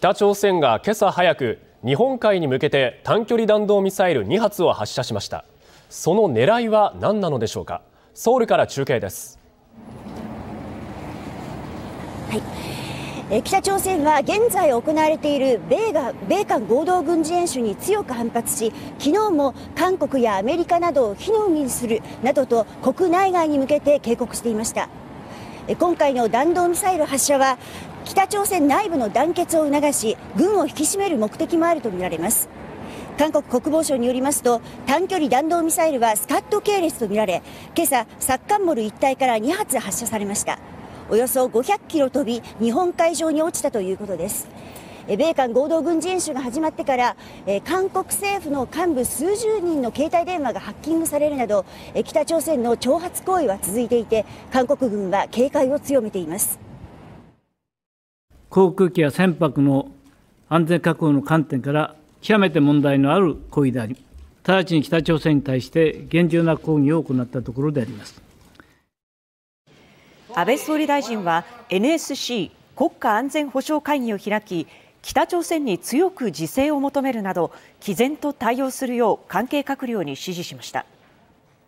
北朝鮮が今朝早く日本海に向けて短距離弾道ミサイル2発を発射しました。その狙いは何なのでしょうか？ソウルから中継です。はい。え北朝鮮は現在行われている米が米韓合同軍事演習に強く反発し昨日も韓国やアメリカなどを非の海にするなどと国内外に向けて警告していました。今回の弾道ミサイル発射は北朝鮮内部の団結を促し軍を引き締める目的もあるとみられます。韓国国防省によりますと短距離弾道ミサイルはスカット系列とみられ今朝サッカンモル一帯から2発発射されました。およそ500キロ飛び日本海上に落ちたということです。米韓合同軍事演習が始まってから韓国政府の幹部数十人の携帯電話がハッキングされるなど北朝鮮の挑発行為は続いていて韓国軍は警戒を強めています。航空機や船舶の安全確保の観点から極めて問題のある行為であり直ちに北朝鮮に対して厳重な抗議を行ったところであります。安倍総理大臣は NSC 国家安全保障会議を開き北朝鮮に強く自制を求めるなど毅然と対応するよう関係閣僚に指示しました。